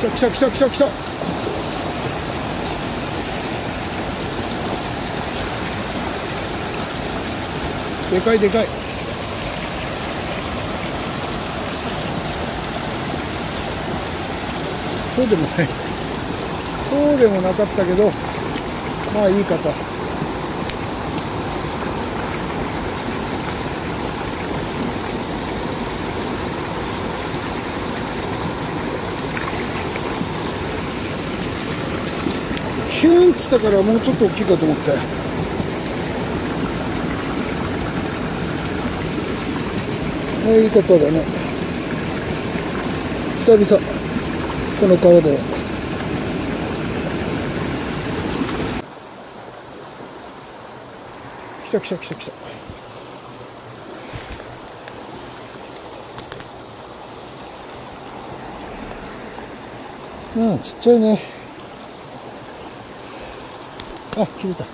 来た来た来た来た来た。でかいでかい。そうでもない。そうでもなかったけどまあいいかとヒュンっつったからもうちょっと大きいかと思って。もういいことだね。久々この川で。来た来た来た来た。うんちっちゃいね。あ切れた。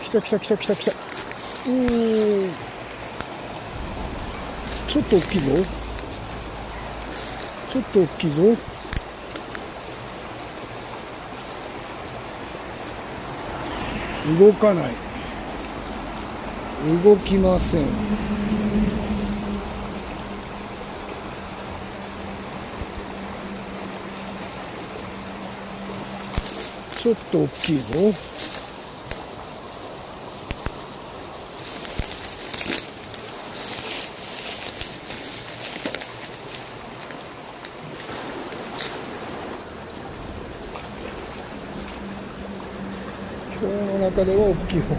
来た来た来た来た来た。おーちょっと大きいぞ。ちょっと大きいぞ。動かない。動きません。ちょっと大きいぞ。今日の中では大きい方。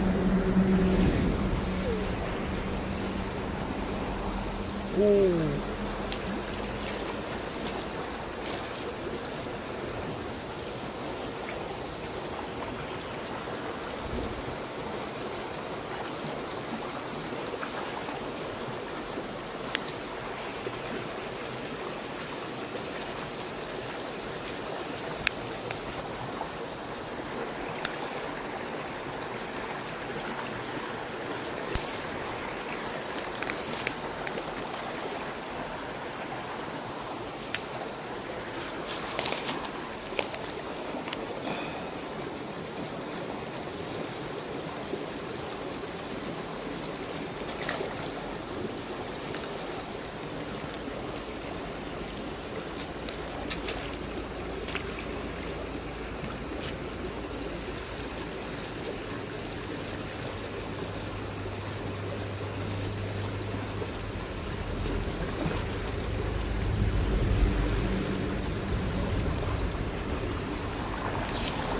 おお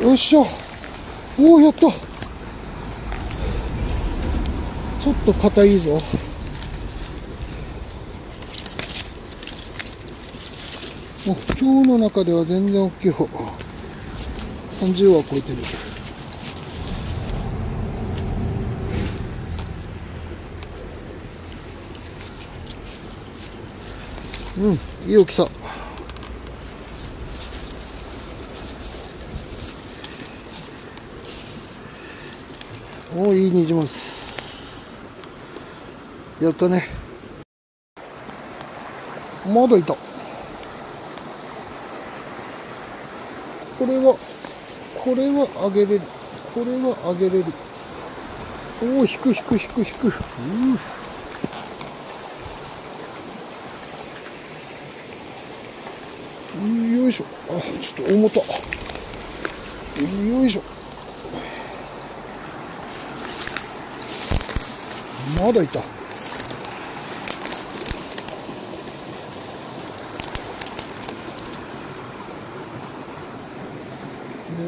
よっしゃおおやった。ちょっと硬いぞ。お今日の中では全然大きい方30は超えてる。うんいい大きさ。おいいにじます。やったねまだいたこれはこれは上げれる。これは上げれる。おお引く引く引く引く。うー。よいしょ。あちょっと重た。よいしょ。まだいた。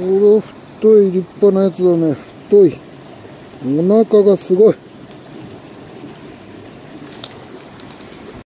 おお太い立派なやつだね。太い。お腹がすごい。